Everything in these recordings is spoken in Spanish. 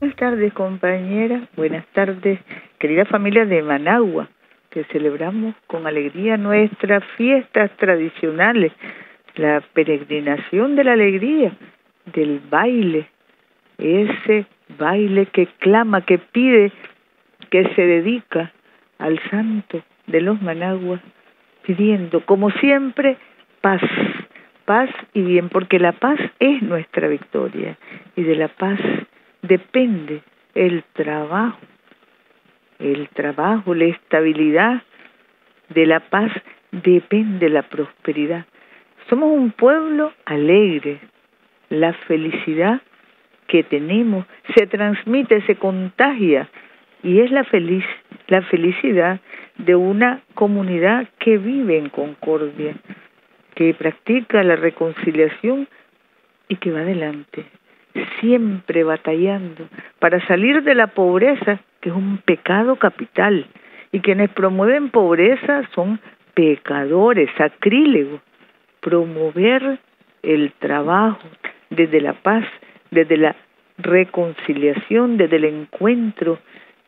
Buenas tardes, compañera. Buenas tardes, querida familia de Managua, que celebramos con alegría nuestras fiestas tradicionales, la peregrinación de la alegría, del baile, ese baile que clama, que pide, que se dedica al santo de los Managuas, pidiendo, como siempre, paz, paz y bien, porque la paz es nuestra victoria y de la paz depende el trabajo, el trabajo, la estabilidad de la paz depende la prosperidad. Somos un pueblo alegre, la felicidad que tenemos se transmite, se contagia y es la feliz, la felicidad de una comunidad que vive en concordia, que practica la reconciliación y que va adelante siempre batallando para salir de la pobreza, que es un pecado capital. Y quienes promueven pobreza son pecadores, sacrílegos. Promover el trabajo desde la paz, desde la reconciliación, desde el encuentro,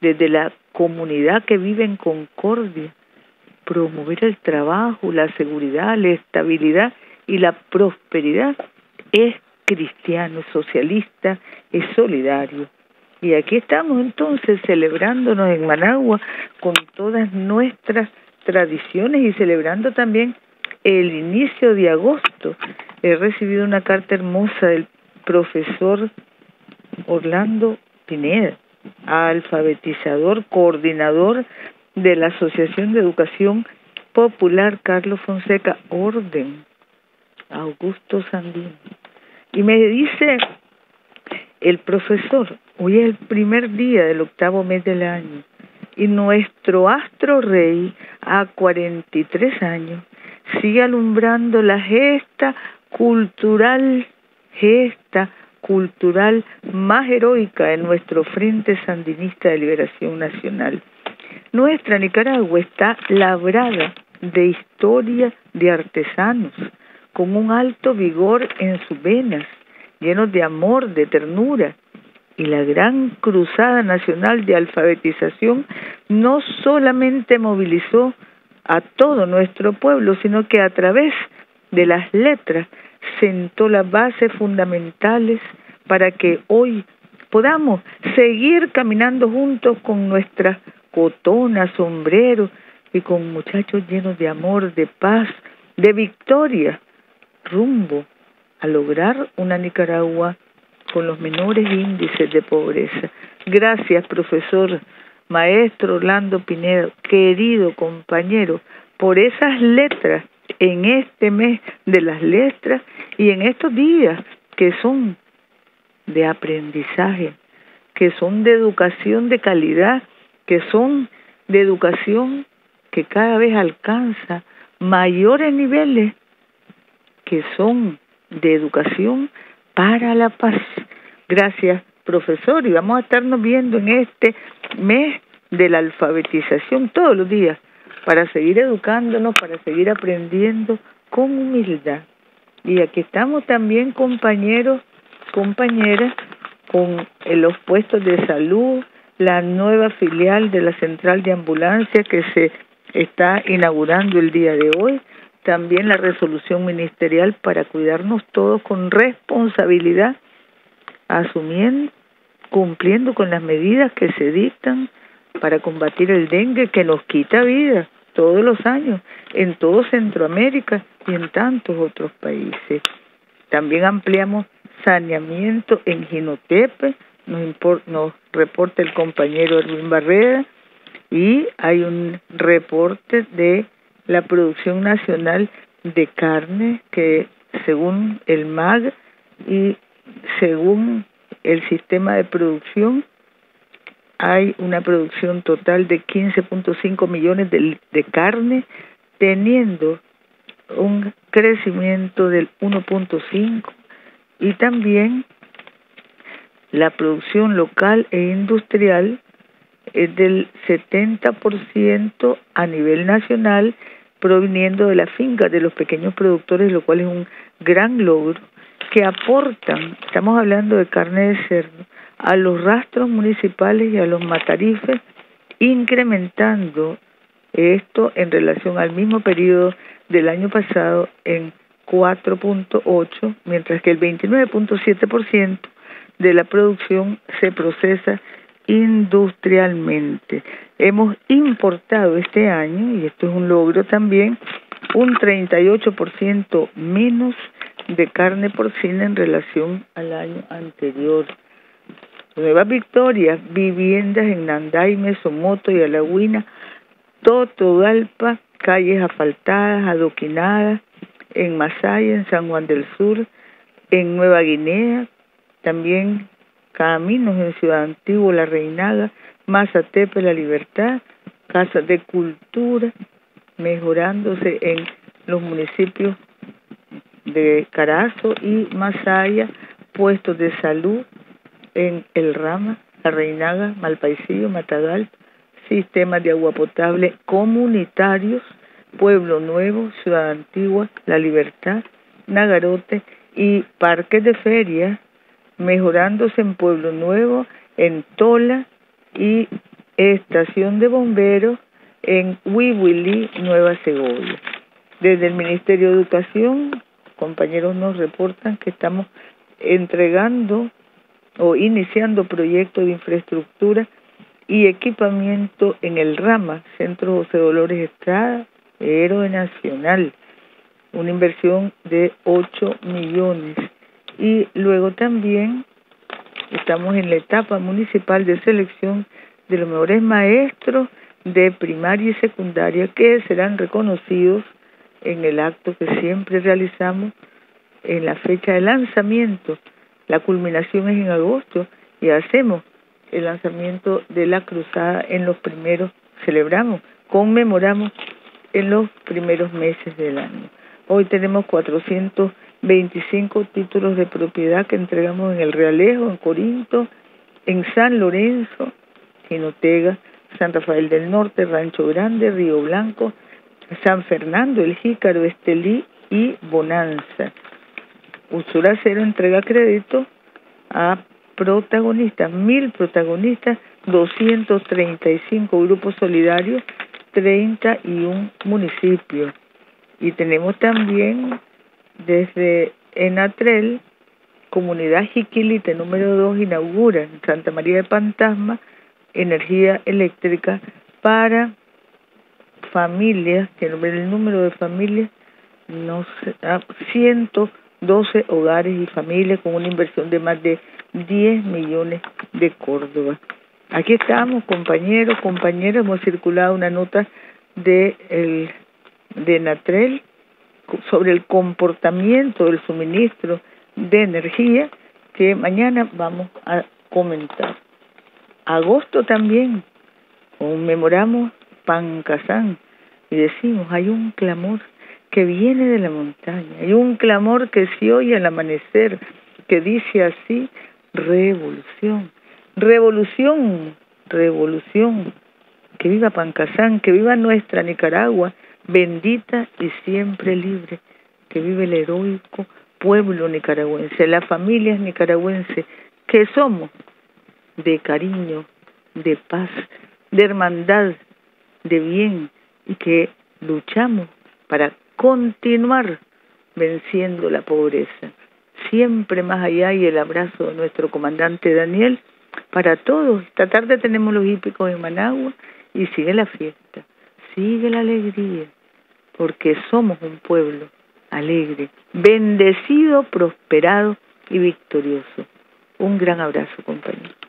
desde la comunidad que vive en concordia. Promover el trabajo, la seguridad, la estabilidad y la prosperidad es cristiano, socialista, es solidario. Y aquí estamos entonces celebrándonos en Managua con todas nuestras tradiciones y celebrando también el inicio de agosto. He recibido una carta hermosa del profesor Orlando Pineda, alfabetizador, coordinador de la Asociación de Educación Popular Carlos Fonseca Orden, Augusto Sandino. Y me dice el profesor, hoy es el primer día del octavo mes del año y nuestro astro rey a 43 años sigue alumbrando la gesta cultural, gesta cultural más heroica en nuestro Frente Sandinista de Liberación Nacional. Nuestra Nicaragua está labrada de historia de artesanos, con un alto vigor en sus venas, llenos de amor, de ternura. Y la gran cruzada nacional de alfabetización no solamente movilizó a todo nuestro pueblo, sino que a través de las letras sentó las bases fundamentales para que hoy podamos seguir caminando juntos con nuestras cotonas, sombreros y con muchachos llenos de amor, de paz, de victoria, rumbo a lograr una Nicaragua con los menores índices de pobreza. Gracias, profesor, maestro Orlando Pineda, querido compañero, por esas letras en este mes de las letras y en estos días que son de aprendizaje, que son de educación de calidad, que son de educación que cada vez alcanza mayores niveles que son de educación para la paz. Gracias, profesor, y vamos a estarnos viendo en este mes de la alfabetización todos los días para seguir educándonos, para seguir aprendiendo con humildad. Y aquí estamos también compañeros, compañeras, con los puestos de salud, la nueva filial de la central de ambulancia que se está inaugurando el día de hoy, también la resolución ministerial para cuidarnos todos con responsabilidad, asumiendo, cumpliendo con las medidas que se dictan para combatir el dengue que nos quita vida todos los años en todo Centroamérica y en tantos otros países. También ampliamos saneamiento en Ginotepe, nos, nos reporta el compañero Erwin Barrera, y hay un reporte de la producción nacional de carne que según el MAG y según el sistema de producción hay una producción total de 15.5 millones de, de carne teniendo un crecimiento del 1.5 y también la producción local e industrial es del 70% a nivel nacional proviniendo de la finca de los pequeños productores, lo cual es un gran logro, que aportan, estamos hablando de carne de cerdo, a los rastros municipales y a los matarifes, incrementando esto en relación al mismo periodo del año pasado en 4.8, mientras que el 29.7% de la producción se procesa industrialmente. Hemos importado este año, y esto es un logro también, un 38% menos de carne porcina en relación al año anterior. Nueva Victoria, viviendas en Nanday, Mesomoto y Alahuina, Totogalpa, calles asfaltadas, adoquinadas, en Masaya, en San Juan del Sur, en Nueva Guinea, también caminos en Ciudad Antigua, La Reinaga, Mazatepe, La Libertad, casas de cultura, mejorándose en los municipios de Carazo y Masaya, puestos de salud en El Rama, La Reinaga, Malpaisillo, Matagal, sistemas de agua potable comunitarios, Pueblo Nuevo, Ciudad Antigua, La Libertad, Nagarote y parques de feria, mejorándose en Pueblo Nuevo, en Tola y estación de bomberos en Huihuilí, Nueva Segovia. Desde el Ministerio de Educación, compañeros nos reportan que estamos entregando o iniciando proyectos de infraestructura y equipamiento en el Rama, Centro José Dolores Estrada, Héroe Nacional, una inversión de 8 millones. Y luego también estamos en la etapa municipal de selección de los mejores maestros de primaria y secundaria que serán reconocidos en el acto que siempre realizamos en la fecha de lanzamiento. La culminación es en agosto y hacemos el lanzamiento de la cruzada en los primeros, celebramos, conmemoramos en los primeros meses del año. Hoy tenemos 425 títulos de propiedad que entregamos en el Realejo, en Corinto, en San Lorenzo, en Otega, San Rafael del Norte, Rancho Grande, Río Blanco, San Fernando, El Jícaro, Estelí y Bonanza. Usura Cero entrega crédito a protagonistas, mil protagonistas, 235 grupos solidarios, 31 municipios. Y tenemos también desde Enatrel, Comunidad Jiquilite número 2 inaugura en Santa María de Pantasma energía eléctrica para familias, que el número de familias, no sé, 112 ah, hogares y familias con una inversión de más de 10 millones de Córdoba. Aquí estamos, compañeros, compañeras, hemos circulado una nota de, el, de Natrel sobre el comportamiento del suministro de energía que mañana vamos a comentar. Agosto también conmemoramos Pancasán y decimos, hay un clamor que viene de la montaña, hay un clamor que se oye al amanecer, que dice así, revolución, revolución, revolución, que viva Pancasán, que viva nuestra Nicaragua, bendita y siempre libre, que vive el heroico pueblo nicaragüense, las familias nicaragüenses, que somos de cariño, de paz, de hermandad, de bien, y que luchamos para continuar venciendo la pobreza. Siempre más allá y el abrazo de nuestro comandante Daniel para todos. Esta tarde tenemos los hípicos en Managua y sigue la fiesta, sigue la alegría, porque somos un pueblo alegre, bendecido, prosperado y victorioso. Un gran abrazo, compañero.